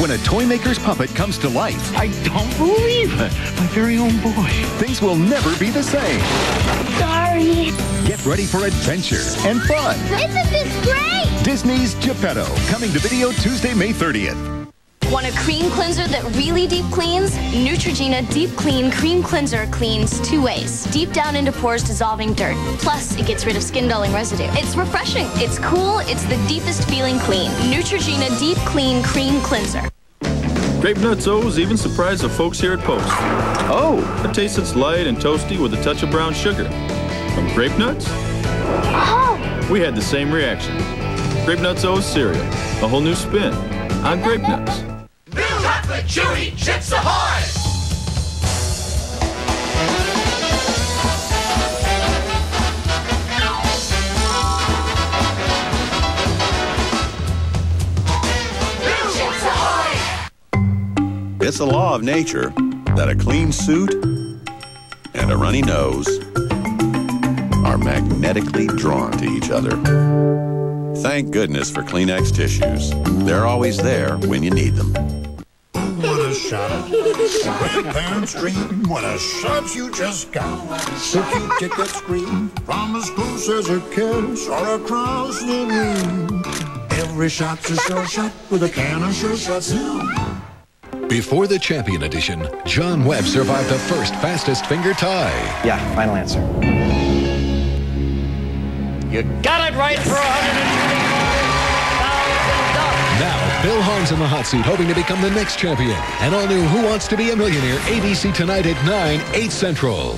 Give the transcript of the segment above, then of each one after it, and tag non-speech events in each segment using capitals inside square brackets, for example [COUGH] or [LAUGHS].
When a toy maker's puppet comes to life, I don't believe it. My very own boy. things will never be the same. Sorry. Get ready for adventure and fun. Isn't this great? Disney's Geppetto, coming to video Tuesday, May 30th. Want a cream cleanser that really deep cleans? Neutrogena Deep Clean Cream Cleanser cleans two ways. Deep down into pores dissolving dirt. Plus, it gets rid of skin dulling residue. It's refreshing. It's cool. It's the deepest feeling clean. Neutrogena Deep Clean Cream Cleanser. Grape Nuts O's even surprised the folks here at Post. Oh. A taste that's light and toasty with a touch of brown sugar. From Grape Nuts, Oh, we had the same reaction. Grape Nuts O's cereal, a whole new spin on Grape Nuts. Chewy chips ahoy! It's a law of nature that a clean suit and a runny nose are magnetically drawn to each other. Thank goodness for Kleenex tissues. They're always there when you need them. What a. Red parent stream. What a shot you just got. So you take that scream from as close as a kiss or across the room. Every shot's a sure shot with a Canon Sure Shots. Before the champion edition, John Webb survived the first fastest finger tie. Yeah, final answer. You got it right for 125,000 Now, Bill Hahn's in the hot seat, hoping to become the next champion. And all new Who Wants to Be a Millionaire, ABC tonight at 9, 8 Central.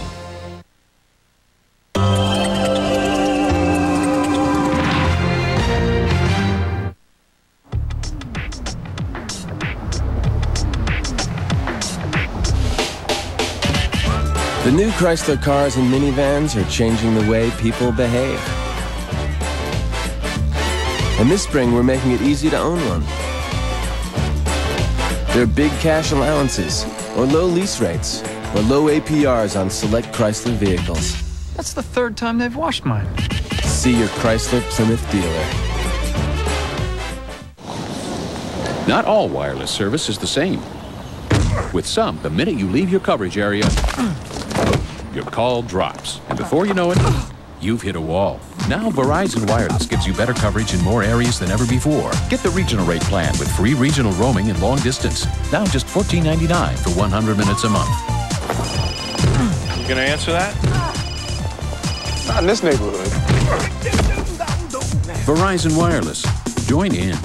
The new Chrysler cars and minivans are changing the way people behave. And this spring, we're making it easy to own one. There are big cash allowances, or low lease rates, or low APRs on select Chrysler vehicles. That's the third time they've washed mine. See your Chrysler Plymouth dealer. Not all wireless service is the same. With some, the minute you leave your coverage area, your call drops. And before you know it, you've hit a wall. Now Verizon Wireless gives you better coverage in more areas than ever before. Get the regional rate plan with free regional roaming and long distance. Now just $14.99 for 100 minutes a month. You gonna answer that? Not in this neighborhood. Verizon Wireless. Join in.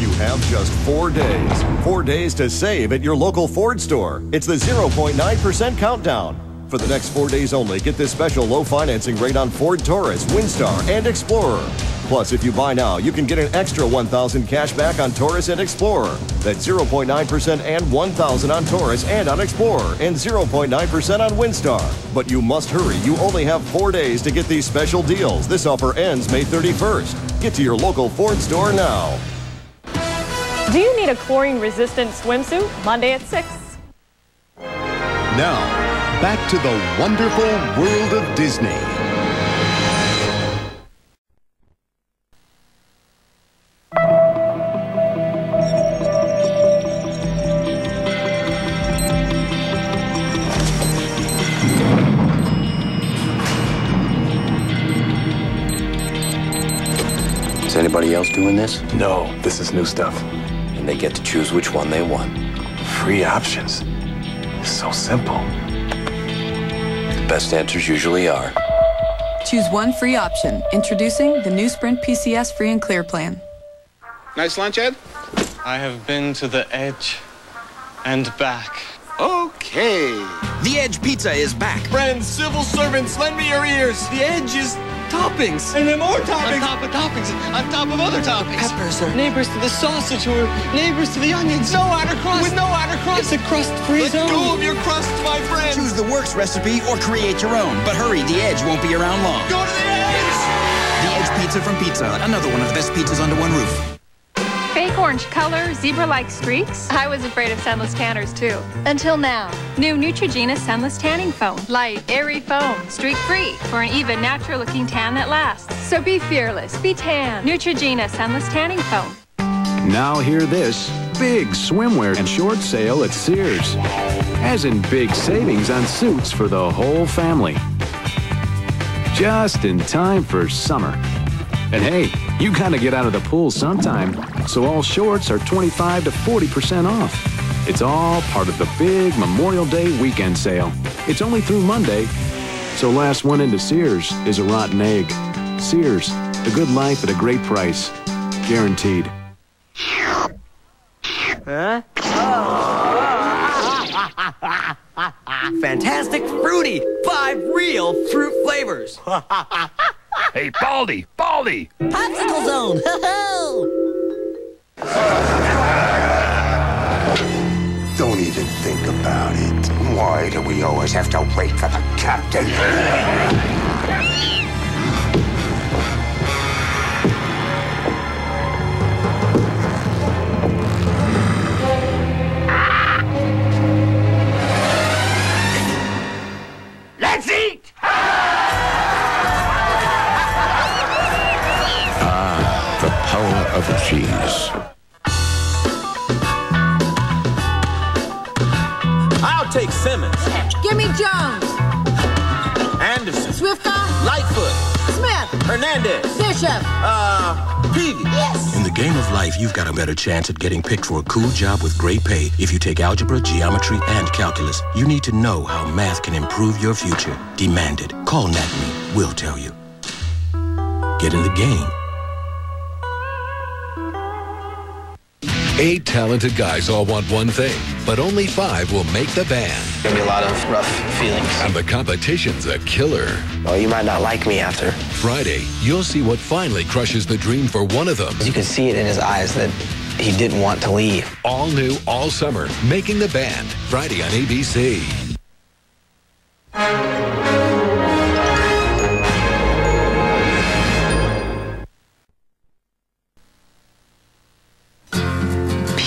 You have just four days. Four days to save at your local Ford store. It's the 0.9% countdown. For the next four days only, get this special low financing rate on Ford Taurus, Windstar, and Explorer. Plus, if you buy now, you can get an extra 1,000 cash back on Taurus and Explorer. That's 0.9% and 1,000 on Taurus and on Explorer, and 0.9% on Windstar. But you must hurry. You only have four days to get these special deals. This offer ends May 31st. Get to your local Ford store now. Do you need a chlorine resistant swimsuit? Monday at 6. Now, back to the wonderful world of Disney. Is anybody else doing this? No, this is new stuff. And they get to choose which one they want. Free options. It's so simple. The best answers usually are. Choose one free option. Introducing the new Sprint PCS Free and Clear plan. Nice lunch, Ed? I have been to the edge and back. Okay. The Edge Pizza is back. Friends, civil servants, lend me your ears. The edge is toppings. And then more toppings. On top of toppings, on top of other toppings. Peppers are neighbors to the sausage who are neighbors to the onions. No outer crust. With no outer crust. It's a crust-free zone. Let go of your crust, my friend. Choose the works recipe or create your own. But hurry, the Edge won't be around long. Go to the edge. The Edge Pizza from Pizza Hut. Another one of the best pizzas under one roof. Fake orange color, zebra-like streaks. I was afraid of sunless tanners too. Until now. New Neutrogena Sunless Tanning Foam. Light, airy foam, streak-free for an even natural-looking tan that lasts. So be fearless, be tan. Neutrogena Sunless Tanning Foam. Now hear this. Big swimwear and short sale at Sears. As in big savings on suits for the whole family. Just in time for summer. And hey, you gotta get out of the pool sometime, so all shorts are 25 to 40% off. It's all part of the big Memorial Day weekend sale. It's only through Monday, so last one into Sears is a rotten egg. Sears, a good life at a great price. Guaranteed. Huh? [LAUGHS] Fantastic fruity! Five real fruit flavors! [LAUGHS] hey, Baldy! Baldy! Popsicle zone! [LAUGHS] always have to wait for the captain? Hernandez. Bishop. Uh, Peavy. Yes. In the game of life, you've got a better chance at getting picked for a cool job with great pay if you take algebra, geometry, and calculus. You need to know how math can improve your future. Demand it. Call NACME. We'll tell you. Get in the game. Eight talented guys all want one thing, but only five will make the band. Gonna be a lot of rough feelings. And the competition's a killer. Well, you might not like me after. Friday, you'll see what finally crushes the dream for one of them. You can see it in his eyes that he didn't want to leave. All new, all summer, Making the Band, Friday on ABC.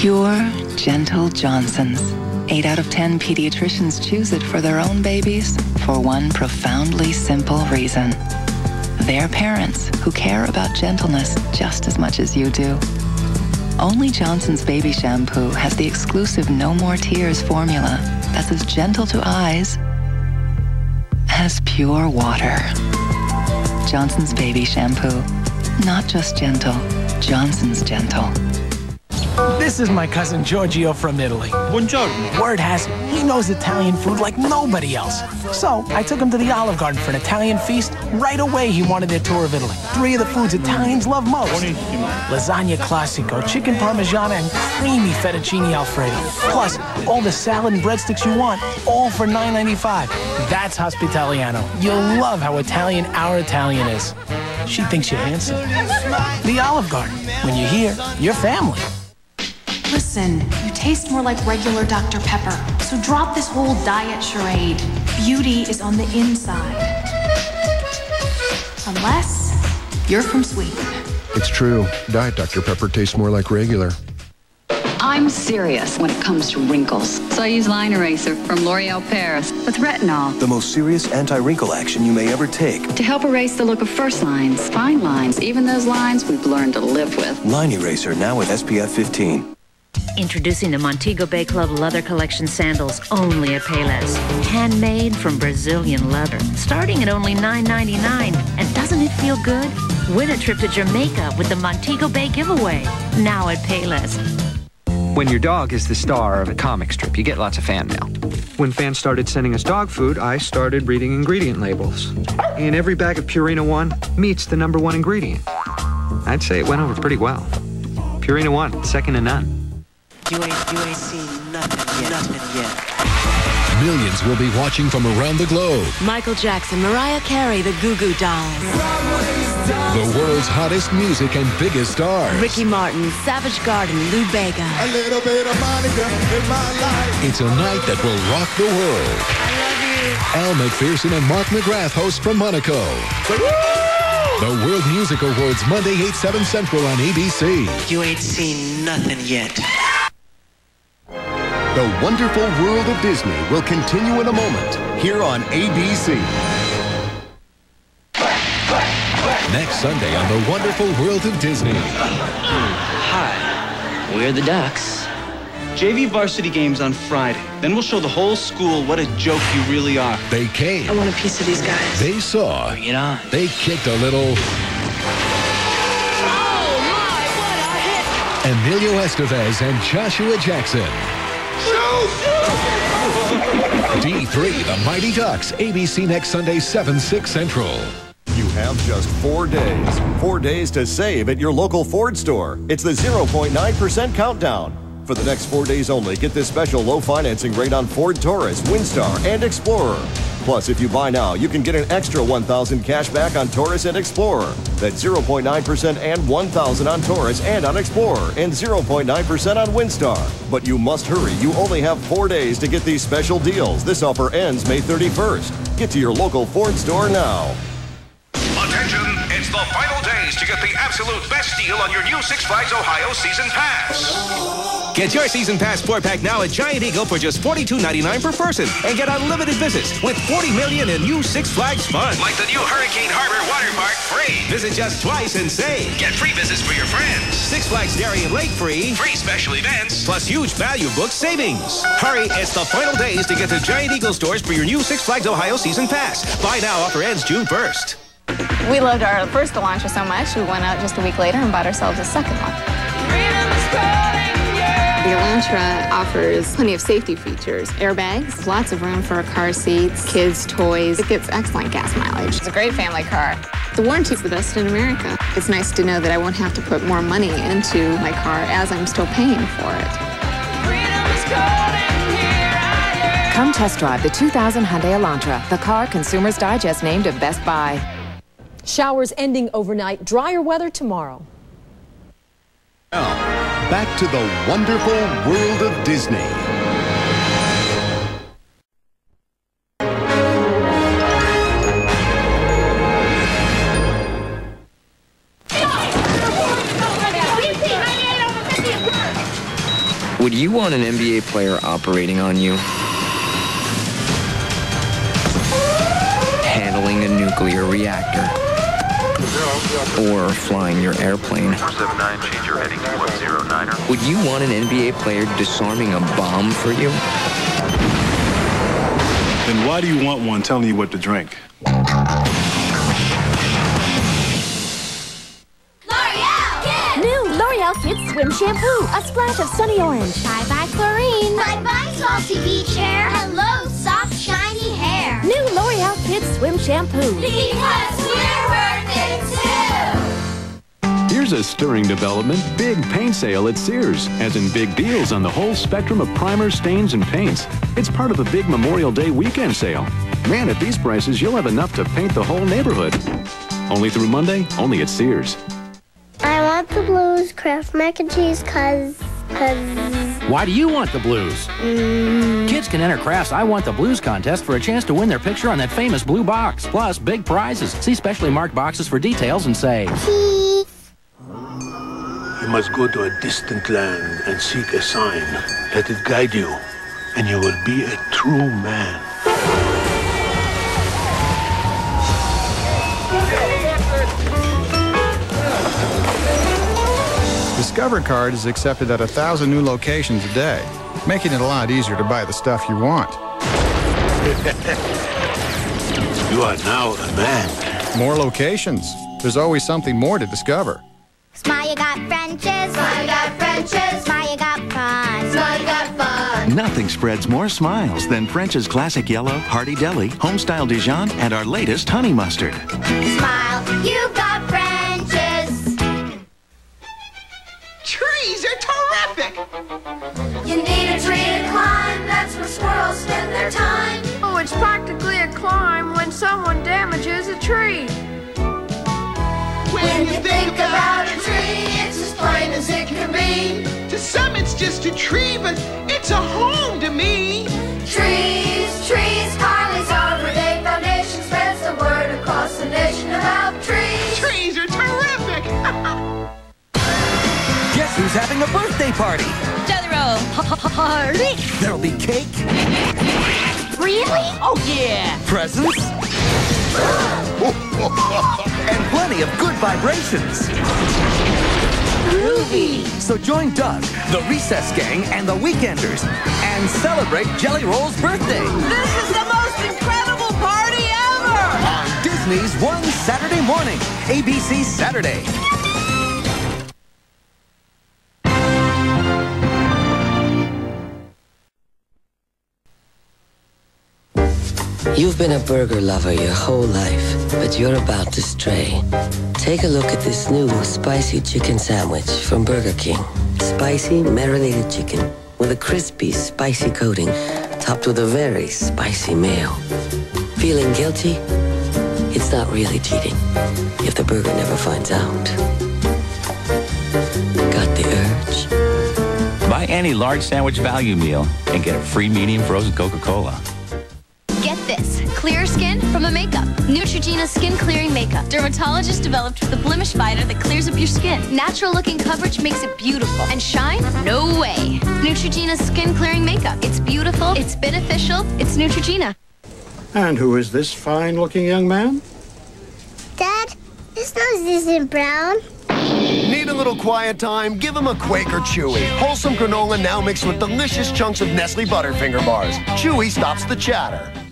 Pure, gentle Johnson's. Eight out of ten pediatricians choose it for their own babies for one profoundly simple reason. They're parents who care about gentleness just as much as you do. Only Johnson's baby shampoo has the exclusive No More Tears formula that's as gentle to eyes as pure water. Johnson's baby shampoo. Not just gentle, Johnson's gentle. This is my cousin Giorgio from Italy. Buongiorno. Word has it, he knows Italian food like nobody else. So I took him to the Olive Garden for an Italian feast. Right away, he wanted their tour of Italy. Three of the foods Italians love most lasagna classico, chicken parmigiana, and creamy fettuccine alfredo. Plus, all the salad and breadsticks you want, all for $9.95. That's Hospitaliano. You'll love how Italian our Italian is. She thinks you're handsome. The Olive Garden. When you're here, you're family. Listen, you taste more like regular Dr. Pepper. So drop this whole diet charade. Beauty is on the inside. Unless you're from Sweden. It's true. Diet Dr. Pepper tastes more like regular. I'm serious when it comes to wrinkles. So I use Line Eraser from L'Oreal Paris with retinol The most serious anti-wrinkle action you may ever take. to help erase the look of first lines, fine lines, even those lines we've learned to live with. Line Eraser now with SPF 15. Introducing the Montego Bay Club Leather Collection sandals only at Payless. Handmade from Brazilian leather, starting at only $9.99. And doesn't it feel good? Win a trip to Jamaica with the Montego Bay giveaway. Now at Payless. When your dog is the star of a comic strip, you get lots of fan mail. When fans started sending us dog food, I started reading ingredient labels. And every bag of Purina One meets the number one ingredient. I'd say it went over pretty well. Purina One, second to none. You ain't, you ain't seen nothing yet. Nothing yet. Millions will be watching from around the globe. Michael Jackson, Mariah Carey, the Goo Goo Dolls. The world's hottest music and biggest stars. Ricky Martin, Savage Garden, Lou Bega. A little bit of Monica in my life. It's a night that will rock the world. Elle Macpherson and Mark McGrath host from Monaco. The World Music Awards Monday 8 7 Central on ABC. You ain't seen nothing yet. The wonderful world of Disney will continue in a moment here on ABC. Next Sunday on The Wonderful World of Disney. Hi. We're the Ducks. JV varsity games on Friday. Then we'll show the whole school what a joke you really are. They came. I want a piece of these guys. They saw. Bring it on. They kicked a little. Oh my, what a hit! Emilio Estevez and Joshua Jackson. D3, the Mighty Ducks. ABC next Sunday, 7, 6 Central. You have just four days. Four days to save at your local Ford store. It's the 0.9% countdown. For the next four days only, get this special low financing rate on Ford Taurus, Windstar, and Explorer. Plus, if you buy now, you can get an extra 1,000 cash back on Taurus and Explorer. That's 0.9% and 1,000 on Taurus and on Explorer, and 0.9% on Windstar. But you must hurry. You only have four days to get these special deals. This offer ends May 31st. Get to your local Ford store now. Attention, it's the final days to get absolute best deal on your new Six Flags Ohio season pass. Get your season pass four pack now at Giant Eagle for just $42.99 per person and get unlimited visits with 40 million in new Six Flags fun. Like the new Hurricane Harbor Water Park free. Visit just twice and save. Get free visits for your friends. Six Flags Dairy and Lake free. Free special events. Plus huge value book savings. Hurry, it's the final days to get to Giant Eagle stores for your new Six Flags Ohio season pass. Buy now, offer ends June 1st. We loved our first Elantra so much, we went out just a week later and bought ourselves a second one. The Elantra offers plenty of safety features. Airbags, lots of room for car seats, kids' toys. It gets excellent gas mileage. It's a great family car. The warranty's the best in America. It's nice to know that I won't have to put more money into my car as I'm still paying for it. Come test drive the 2000 Hyundai Elantra, the car Consumers Digest named a Best Buy. Showers ending overnight, drier weather tomorrow. Now, back to the wonderful world of Disney. Would you want an NBA player operating on you? Handling a nuclear reactor? Or flying your airplane? Would you want an NBA player disarming a bomb for you? Then why do you want one telling you what to drink? New L'Oreal Kids Swim Shampoo. A splash of sunny orange. Bye-bye chlorine. Bye-bye salty beach hair. Hello, soft, shiny hair. New L'Oreal Kids Swim Shampoo. Because we're worth it too. Here's a stirring development. Big paint sale at Sears, as in big deals on the whole spectrum of primers, stains, and paints. It's part of the big Memorial Day weekend sale. Man, at these prices, you'll have enough to paint the whole neighborhood. Only through Monday, only at Sears. I want the blues Kraft mac and cheese cause, cause Why do you want the blues? mm, Kids can enter Kraft's I Want the Blues contest for a chance to win their picture on that famous blue box, plus big prizes. See specially marked boxes for details and say, You must go to a distant land and seek a sign. Let it guide you, and you will be a true man. Discover Card is accepted at a thousand new locations a day, making it a lot easier to buy the stuff you want. [LAUGHS] You are now a man. More locations. There's always something more to discover. Smile you got French's. Smile you got French's. Smile you got fun. Smile you got fun. Nothing spreads more smiles than French's Classic Yellow, Hearty Deli, Homestyle Dijon, and our latest Honey Mustard. Smile, you got French's. Trees are terrific! You need a tree to climb. That's where squirrels spend their time. Oh, it's practically a climb when someone damages a tree. Just a tree, but it's a home to me. Trees, trees, Carly's Arbor Day Foundation spreads the word across the nation about trees. Trees are terrific! [LAUGHS] Guess who's having a birthday party? Jelly roll. Party. There'll be cake, Really? Oh, yeah. presents, [LAUGHS] and plenty of good vibrations. Groovy. So join Doug, the Recess Gang, and the Weekenders and celebrate Jelly Roll's birthday This is the most incredible party ever! on Disney's One Saturday Morning, ABC Saturday. You've been a burger lover your whole life, but you're about to stray. Take a look at this new spicy chicken sandwich from Burger King. Spicy marinated chicken with a crispy, spicy coating, topped with a very spicy mayo. Feeling guilty? It's not really cheating if the burger never finds out. Got the urge? Buy any large sandwich value meal and get a free medium frozen Coca-Cola. Get. Clear skin from a makeup. Neutrogena Skin Clearing Makeup. Dermatologist developed with a blemish fighter that clears up your skin. Natural looking coverage makes it beautiful. And shine? No way. Neutrogena Skin Clearing Makeup. It's beautiful, it's beneficial, it's Neutrogena. And who is this fine looking young man? Dad, his nose isn't brown. Need a little quiet time? Give him a Quaker Chewy. Wholesome granola now mixed with delicious chunks of Nestle Butterfinger bars. Chewy stops the chatter.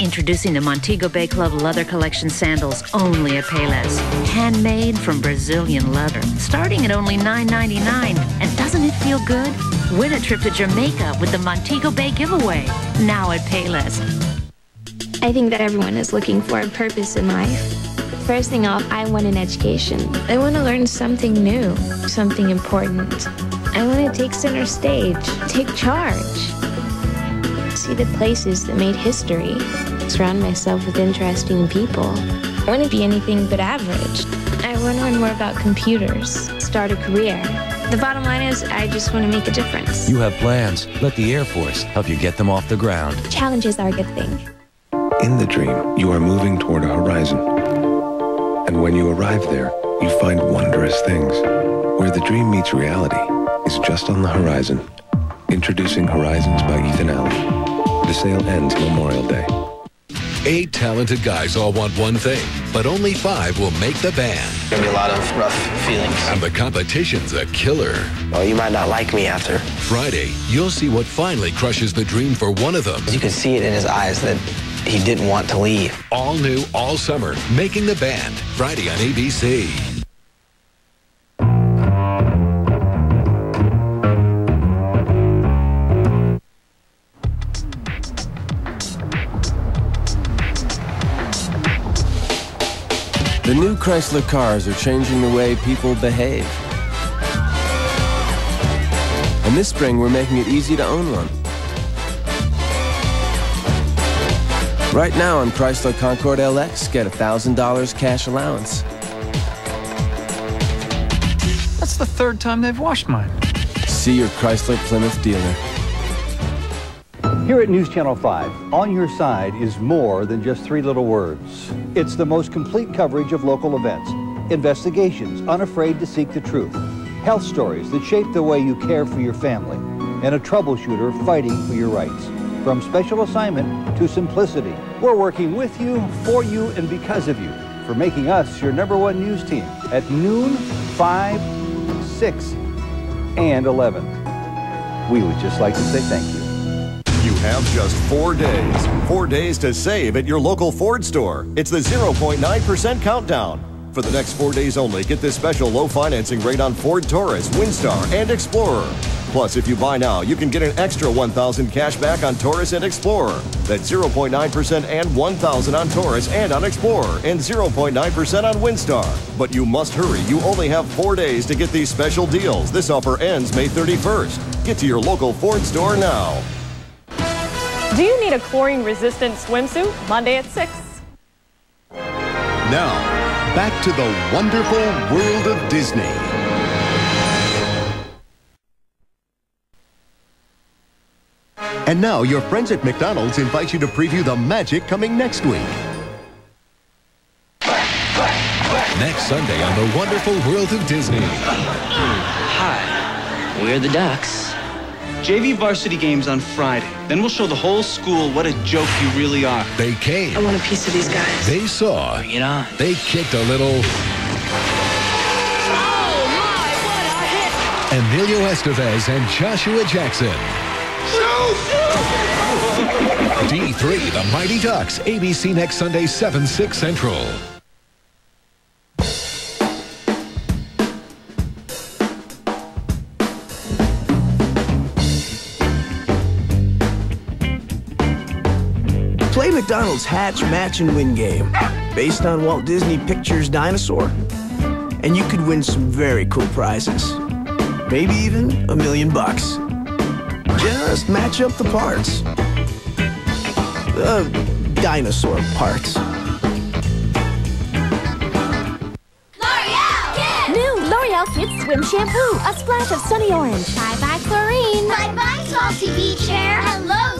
Introducing the Montego Bay Club Leather Collection sandals only at Payless. Handmade from Brazilian leather, starting at only $9.99. And doesn't it feel good? Win a trip to Jamaica with the Montego Bay giveaway. Now at Payless. I think that everyone is looking for a purpose in life. First thing off, I want an education. I want to learn something new, something important. I want to take center stage, take charge, see the places that made history, surround myself with interesting people. I want to be anything but average. I want to learn more about computers, start a career. The bottom line is, I just want to make a difference. You have plans. Let the Air Force help you get them off the ground. Challenges are a good thing. In the dream, you are moving toward a horizon. And when you arrive there, you find wondrous things. Where the dream meets reality is just on the horizon. Introducing Horizons by Ethan Allen. The sale ends Memorial Day. Eight talented guys all want one thing, but only five will make the band. Gonna be a lot of rough feelings. And the competition's a killer. Well, you might not like me after. Friday, you'll see what finally crushes the dream for one of them. You can see it in his eyes that he didn't want to leave. All new, all summer, Making the Band. Friday on ABC. The new Chrysler cars are changing the way people behave. And this spring, we're making it easy to own one. Right now on Chrysler Concorde LX, get $1,000 cash allowance. That's the third time they've washed mine. See your Chrysler Plymouth dealer. Here at News Channel 5, On Your Side is more than just three little words. It's the most complete coverage of local events, investigations unafraid to seek the truth, health stories that shape the way you care for your family, and a troubleshooter fighting for your rights. From special assignment to simplicity, we're working with you, for you, and because of you, for making us your number one news team at noon, 5, 6, and 11. We would just like to say thank you. Have just four days. Four days to save at your local Ford store. It's the 0.9% countdown. For the next four days only, get this special low financing rate on Ford Taurus, Windstar, and Explorer. Plus, if you buy now, you can get an extra 1000 cash back on Taurus and Explorer. That's 0.9% and 1000 on Taurus and on Explorer, and 0.9% on Windstar. But you must hurry. You only have four days to get these special deals. This offer ends May 31st. Get to your local Ford store now. Do you need a chlorine resistant swimsuit? Monday at 6. Now, back to the wonderful world of Disney. And now, your friends at McDonald's invite you to preview the magic coming next week. Next Sunday on the wonderful world of Disney. Hi, we're the Ducks. JV varsity games on Friday. Then we'll show the whole school what a joke you really are. They came. I want a piece of these guys. They saw. Bring it on. They kicked a little. Oh, my what a hit! Emilio Estevez and Joshua Jackson. D3, The Mighty Ducks, ABC next Sunday, 7, 6 Central. McDonald's Hatch, Match, and Win game based on Walt Disney Pictures Dinosaur, and you could win some very cool prizes. Maybe even a million bucks. Just match up the parts. Uh, dinosaur parts. New L'Oreal Kids Swim Shampoo. A splash of sunny orange. Bye-bye chlorine. Bye-bye salty beach hair. Hello,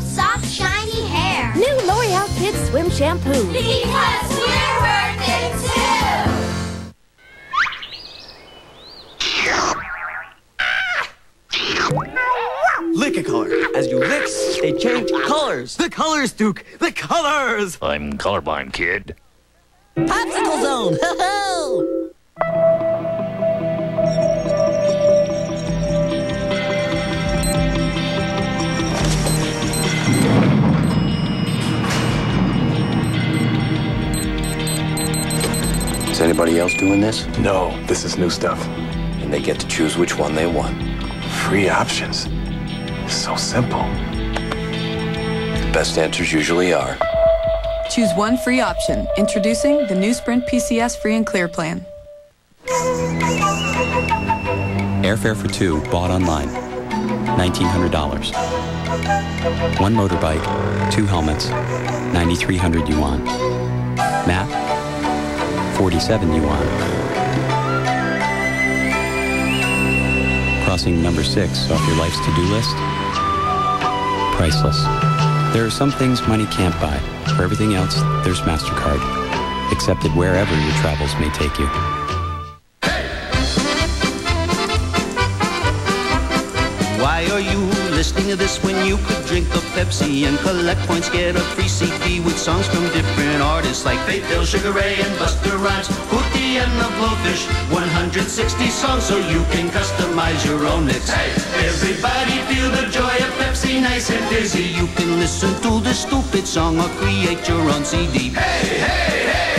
Kids Swim Shampoo. Because we're worth it too. Lick a color. As you lick, they change colors. The colors, Duke. The colors. I'm colorblind, kid. Popsicle zone. [LAUGHS] Ho Is anybody else doing this? No, this is new stuff. And they get to choose which one they want. Free options. So simple. The best answers usually are. Choose one free option. Introducing the new Sprint PCS Free and Clear plan. Airfare for two, bought online. $1,900. One motorbike, two helmets, 9,300 yuan. Map, 47 yuan. Crossing number six off your life's to-do list? Priceless. There are some things money can't buy. For everything else, there's MasterCard. Accepted wherever your travels may take you. Why are you listening to this when you could drink a Pepsi and collect points, get a free CD with songs from different artists like Faith Hill, Sugar Ray, and Busta Rhymes, Hootie and the Blowfish, 160 songs so you can customize your own mix. Hey, everybody feel the joy of Pepsi, nice and dizzy. You can listen to the stupid song or create your own CD. Hey, hey, hey,